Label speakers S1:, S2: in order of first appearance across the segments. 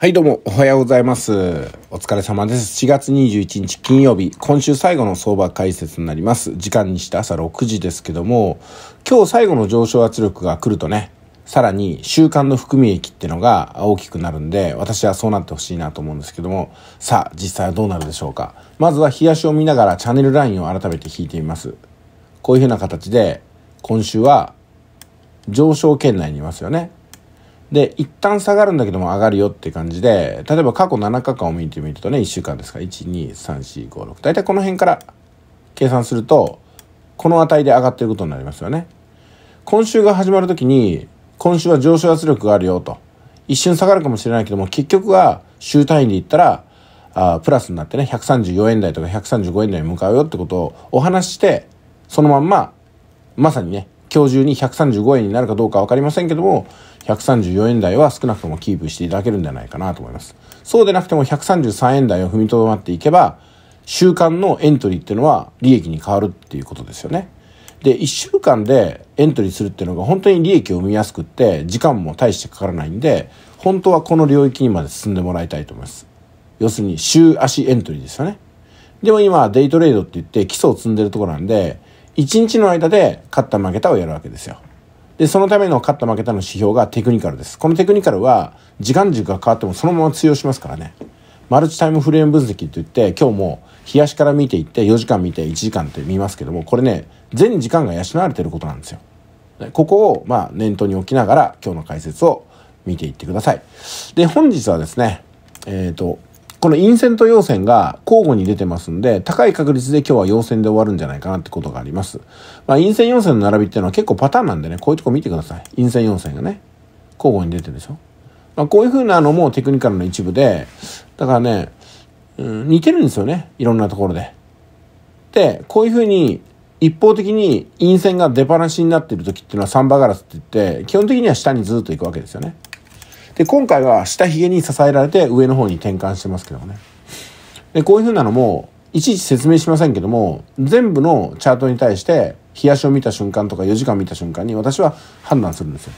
S1: はい、どうも、おはようございます。お疲れ様です。4月21日金曜日、今週最後の相場解説になります。時間にして朝6時ですけども、今日最後の上昇圧力が来るとね、さらに週間の含み益っていうのが大きくなるんで、私はそうなってほしいなと思うんですけども、さあ、実際はどうなるでしょうか。まずは冷やしを見ながらチャンネルラインを改めて引いてみます。こういう風な形で、今週は上昇圏内にいますよね。で、一旦下がるんだけども上がるよって感じで、例えば過去7日間を見てみるとね、1週間ですから、1、2、3、4、5、6。大体この辺から計算すると、この値で上がってることになりますよね。今週が始まるときに、今週は上昇圧力があるよと。一瞬下がるかもしれないけども、結局は週単位で言ったら、あプラスになってね、134円台とか135円台に向かうよってことをお話しして、そのまんま、まさにね、今日中に135円になるかどうか分かりませんけども、134円台は少なくともキープしていただけるんじゃないかなと思います。そうでなくても133円台を踏みとどまっていけば、週間のエントリーっていうのは利益に変わるっていうことですよね。で、1週間でエントリーするっていうのが本当に利益を生みやすくって、時間も大してかからないんで、本当はこの領域にまで進んでもらいたいと思います。要するに週足エントリーですよね。でも今、デイトレードって言って基礎を積んでるところなんで、1日の間で勝った負けたをやるわけですよ。で、そのための勝った負けたの指標がテクニカルです。このテクニカルは時間軸が変わってもそのまま通用しますからね。マルチタイムフレーム分析って言って今日も日足から見ていって4時間見て1時間って見ますけども、これね、全時間が養われてることなんですよ。ここをまあ念頭に置きながら今日の解説を見ていってください。で、本日はですね、えっ、ー、と、この陰線と陽線が交互に出てますんで、高い確率で今日は陽線で終わるんじゃないかなってことがあります。まあ、陰線陽線の並びっていうのは結構パターンなんでね、こういうとこ見てください。陰線陽線がね、交互に出てるでしょ。まあ、こういう風なのもテクニカルの一部で、だからね、うん、似てるんですよね、いろんなところで。で、こういう風に一方的に陰線が出放しになっている時っていうのはサンバガラスって言って、基本的には下にずっと行くわけですよね。で、今回は下髭に支えられて上の方に転換してますけどもね。で、こういう風なのも、いちいち説明しませんけども、全部のチャートに対して、日足を見た瞬間とか4時間見た瞬間に私は判断するんですよ。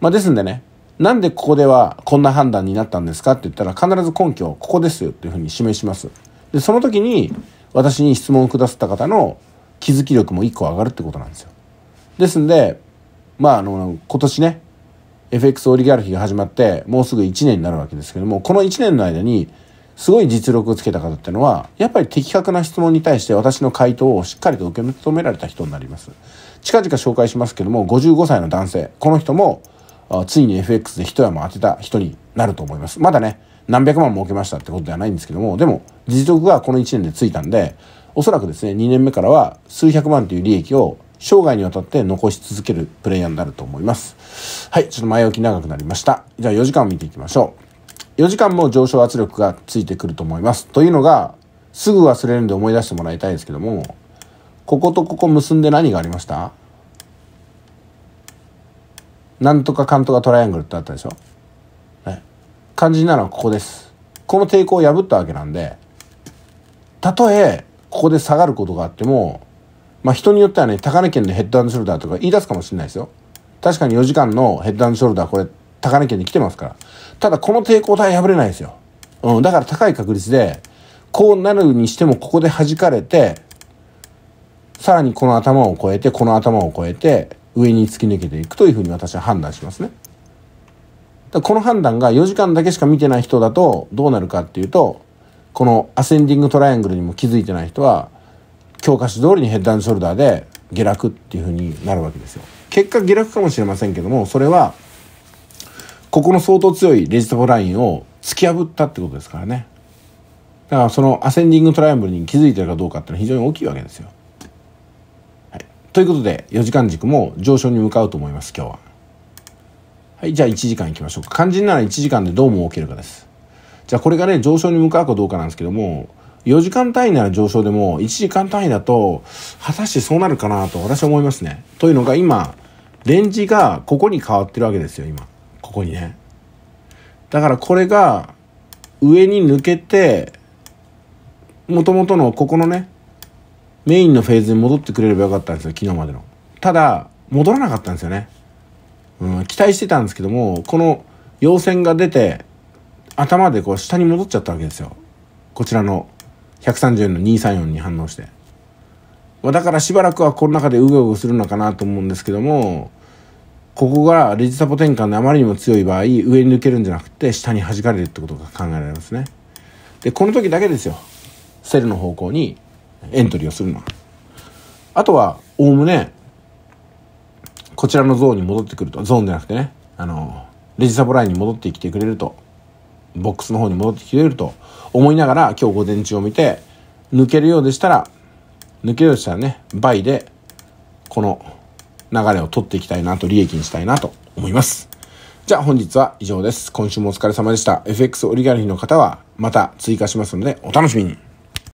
S1: まあですんでね、なんでここではこんな判断になったんですかって言ったら必ず根拠、ここですよっていう風に示します。で、その時に私に質問をくださった方の気づき力も1個上がるってことなんですよ。ですんで、まああの、今年ね、FX オリガルヒが始まってもうすぐ1年になるわけですけどもこの1年の間にすごい実力をつけた方っていうのはやっぱり的確な質問に対して私の回答をしっかりと受け止められた人になります。近々紹介しますけども55歳の男性この人もついに FX で一山当てた人になると思います。まだね何百万儲けましたってことではないんですけどもでも実力がこの1年でついたんでおそらくですね2年目からは数百万という利益を生涯にわたって残し続けるプレイヤーになると思います。はい、ちょっと前置き長くなりました。じゃあ4時間を見ていきましょう。4時間も上昇圧力がついてくると思います。というのが、すぐ忘れるんで思い出してもらいたいですけども、こことここ結んで何がありました？なんとかかんとかトライアングルってあったでしょ？ね。肝心なのはここです。この抵抗を破ったわけなんで、たとえここで下がることがあっても、まあ人によってはね、高値圏でヘッドアンショルダーとか言い出すかもしれないですよ。確かに4時間のヘッドアンショルダーこれ高値圏に来てますから。ただこの抵抗体破れないですよ。うん、だから高い確率で、こうなるにしてもここで弾かれて、さらにこの頭を越えて、この頭を越えて、上に突き抜けていくというふうに私は判断しますね。この判断が4時間だけしか見てない人だとどうなるかっていうと、このアセンディングトライアングルにも気づいてない人は、教科書通りにヘッドショルダーで下落っていう風になるわけですよ。結果下落かもしれませんけども、それは、ここの相当強いレジスタブラインを突き破ったってことですからね。だからそのアセンディングトライアングルに気づいてるかどうかっていうのは非常に大きいわけですよ。はい。ということで、4時間軸も上昇に向かうと思います、今日は。はい、じゃあ1時間行きましょうか。肝心なら1時間でどう儲けるかです。じゃあこれがね、上昇に向かうかどうかなんですけども、4時間単位なら上昇でも1時間単位だと果たしてそうなるかなと私は思いますね。というのが今レンジがここに変わってるわけですよ今ここにね。だからこれが上に抜けてもともとのここのねメインのフェーズに戻ってくれればよかったんですよ昨日までの。ただ戻らなかったんですよね。うん、期待してたんですけどもこの陽線が出て頭でこう下に戻っちゃったわけですよ。こちらの130の234に反応して。だからしばらくはこの中でうごうごするのかなと思うんですけども、ここがレジサポ転換であまりにも強い場合、上に抜けるんじゃなくて下に弾かれるってことが考えられますね。で、この時だけですよ。セルの方向にエントリーをするのは。あとは、おおむね、こちらのゾーンに戻ってくると、ゾーンじゃなくてね、あの、レジサポラインに戻ってきてくれると、ボックスの方に戻ってきてくれると思いながら今日午前中を見て、抜けるようでしたら、抜けるようでしたらね、倍で、この流れを取っていきたいなと、利益にしたいなと思います。じゃあ本日は以上です。今週もお疲れ様でした。FX オリガルヒの方はまた追加しますのでお楽しみに。